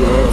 Tyler.